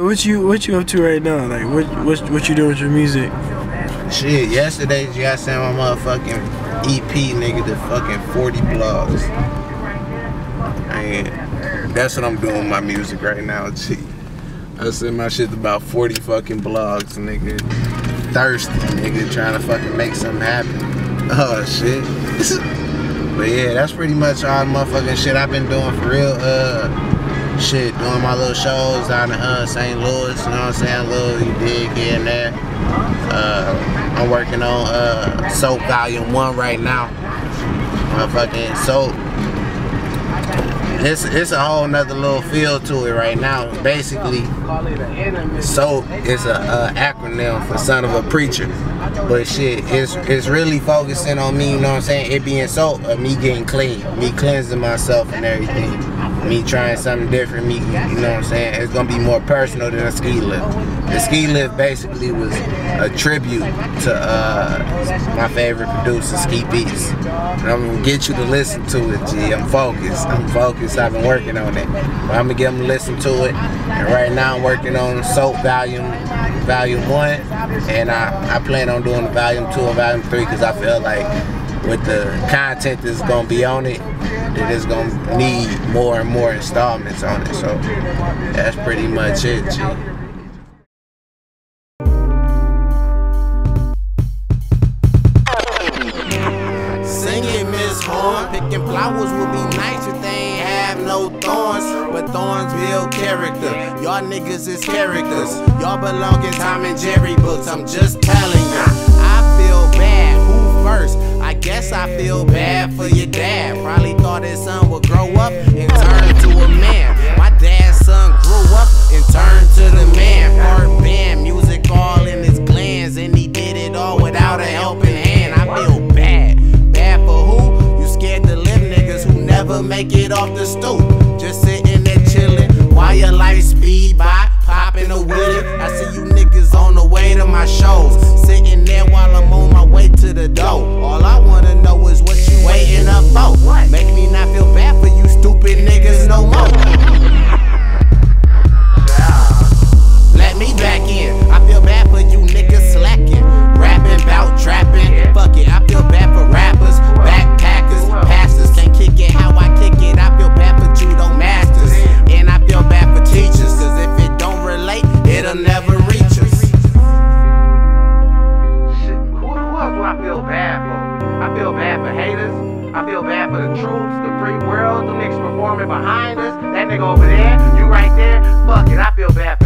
What you what you up to right now? Like what what what you doing with your music? Shit, yesterday just sent my motherfucking EP nigga to fucking 40 blogs. And that's what I'm doing with my music right now, G. I sent my shit to about 40 fucking blogs, nigga. Thirsty, nigga, trying to fucking make something happen. Oh shit. but yeah, that's pretty much all the motherfucking shit I've been doing for real. Uh shit, doing my little shows down in uh, St. Louis, you know what I'm saying? Little you dig here and there. Uh, I'm working on uh, Soap Volume 1 right now. Motherfucking Soap. It's, it's a whole nother little feel to it right now. Basically, SOAP is a, a acronym for son of a preacher. But shit, it's it's really focusing on me, you know what I'm saying? It being soap, of me getting clean, me cleansing myself and everything me trying something different, me, you know what I'm saying? It's gonna be more personal than a ski lift. The ski lift basically was a tribute to uh, my favorite producer, Ski Beatz. And I'm gonna get you to listen to it, G. I'm focused. I'm focused. I've been working on it. But I'm gonna get them to listen to it. And right now I'm working on Soap Volume Volume 1. And I, I plan on doing Volume 2 and Volume 3 because I feel like with the content that's gonna be on it, that it's gonna need more and more installments on it. So that's pretty much it, G. Singing Miss Horn, picking flowers would be nice if they ain't have no thorns. But thorns build character. Y'all niggas is characters. Y'all belong in Tom and Jerry books. I'm just telling you. I feel bad. Who first? I guess I feel bad for your dad. Probably grow up and turn to a man. My dad's son grew up and turned to the man. Part band, music all in his glands, and he did it all without a helping hand. I feel bad, bad for who? You scared to live niggas who never make it off the stoop. feel bad for haters. I feel bad for the troops, the free world, the niggas performing behind us. That nigga over there, you right there. Fuck it, I feel bad